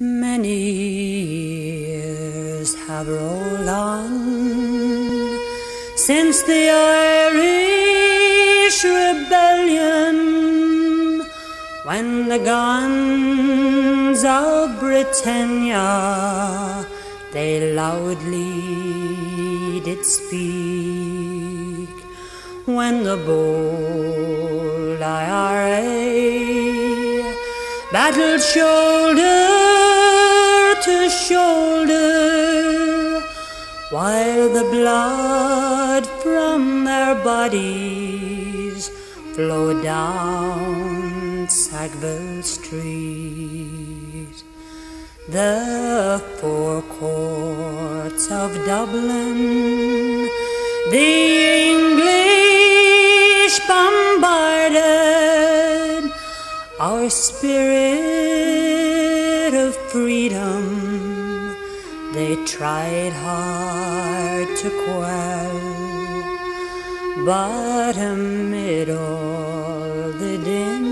Many years have rolled on since the Irish rebellion, when the guns of Britannia they loudly did speak, when the bold IRA battled shoulder to shoulder, while the blood from their bodies flowed down Sackville Street. The four courts of Dublin, the English bombarded our spirit of freedom. They tried hard to quell, but amid all the din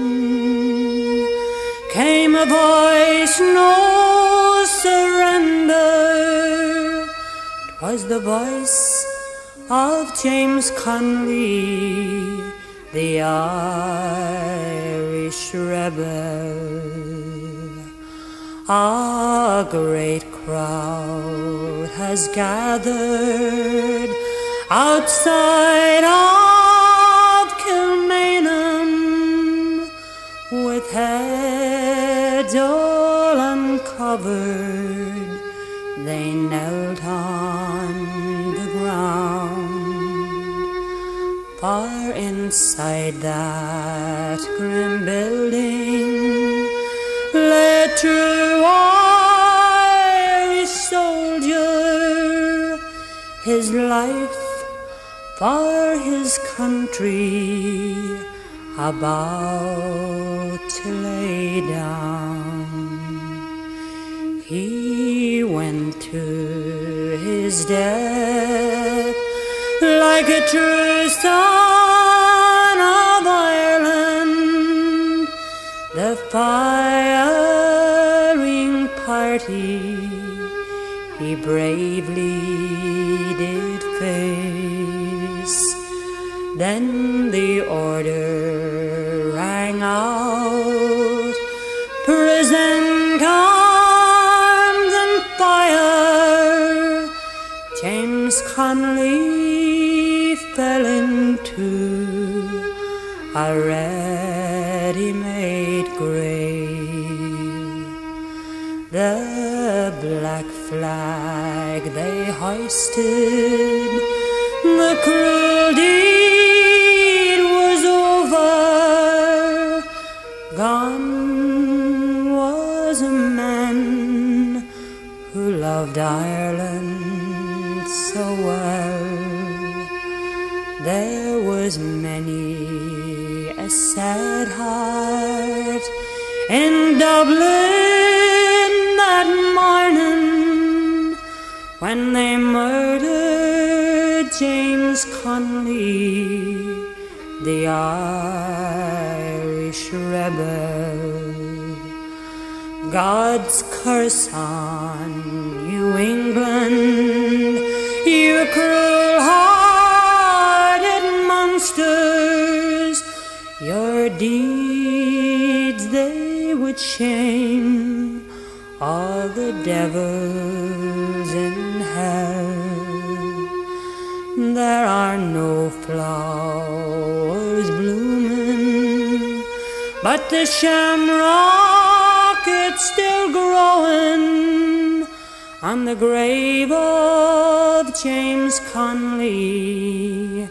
came a voice, no surrender. 'Twas the voice of James Connolly, the Irish rebel. A great crowd has gathered outside of Kilmainham with heads all uncovered. They knelt on the ground. Far inside that grim building true Irish soldier, his life for his country about to lay down. He went to his death like a true son of Ireland, the firing party he bravely did face. Then the order rang out, prison arms and fire. James Connolly fell into a ready-made grave. The black flag they hoisted, the cruel deed was over. Gone was a man who loved Ireland so well. There was many a sad heart in Dublin that morning when they murdered James Connolly, the Irish rebel. God's curse on you, England, you cruel-hearted monsters. Your deeds they would shame all the devils in hell. There are no flowers blooming, but the shamrock it's still growing on the grave of James Connolly